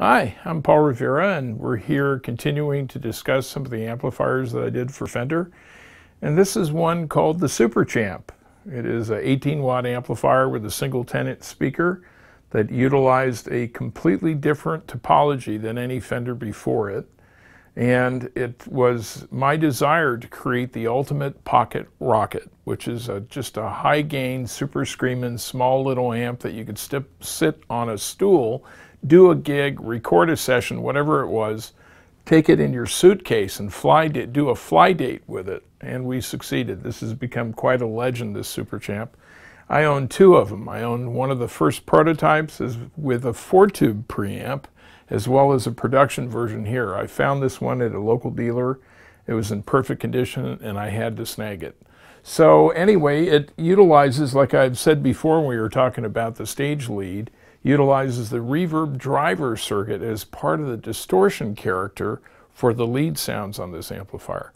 Hi, I'm Paul Rivera, and we're here continuing to discuss some of the amplifiers that I did for Fender. And this is one called the Super Champ. It is an 18 watt amplifier with a single tenant speaker that utilized a completely different topology than any Fender before it. And it was my desire to create the ultimate pocket rocket, which is a, just a high gain, super screaming, small little amp that you could sit on a stool do a gig, record a session, whatever it was, take it in your suitcase and fly do a fly date with it. And we succeeded. This has become quite a legend, this Super Champ. I own two of them. I own one of the first prototypes is with a four tube preamp, as well as a production version here. I found this one at a local dealer. It was in perfect condition and I had to snag it. So anyway, it utilizes, like I've said before when we were talking about the stage lead, utilizes the reverb driver circuit as part of the distortion character for the lead sounds on this amplifier.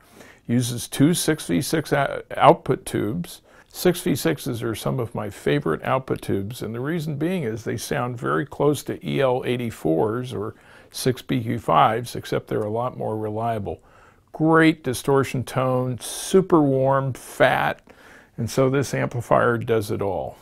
Uses two 6v6 output tubes. 6v6s are some of my favorite output tubes, and the reason being is they sound very close to EL84s or 6BQ5s, except they're a lot more reliable. Great distortion tone, super warm, fat, and so this amplifier does it all.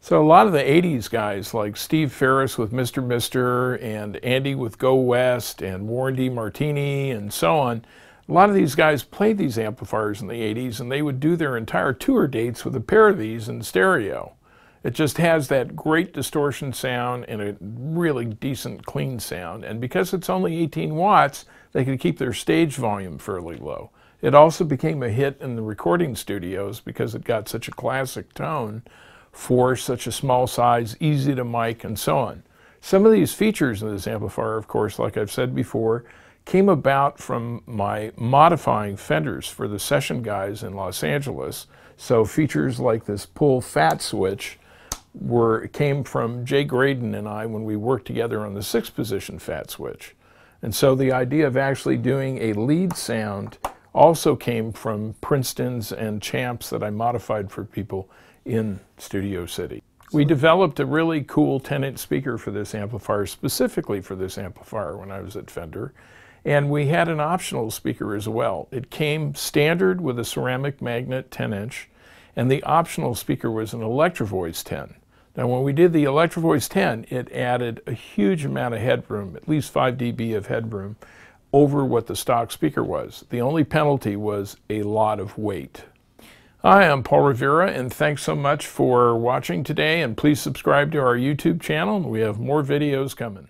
So a lot of the 80s guys like Steve Farris with Mr. Mister and Andy with Go West and Warren DeMartini and so on, a lot of these guys played these amplifiers in the 80s and they would do their entire tour dates with a pair of these in stereo. It just has that great distortion sound and a really decent clean sound. And because it's only 18 watts, they could keep their stage volume fairly low. It also became a hit in the recording studios because it got such a classic tone for such a small size, easy to mic, and so on. Some of these features of this amplifier, of course, like I've said before, came about from my modifying fenders for the session guys in Los Angeles. So features like this pull fat switch were came from Jay Graydon and I when we worked together on the six position fat switch. And so the idea of actually doing a lead sound also came from Princeton's and Champs that I modified for people in Studio City. We developed a really cool 10-inch speaker for this amplifier, specifically for this amplifier when I was at Fender. And we had an optional speaker as well. It came standard with a ceramic magnet 10-inch, and the optional speaker was an Electrovoice 10. Now when we did the Electrovoice 10, it added a huge amount of headroom, at least 5 dB of headroom, over what the stock speaker was. The only penalty was a lot of weight. Hi, I'm Paul Rivera, and thanks so much for watching today. And please subscribe to our YouTube channel. We have more videos coming.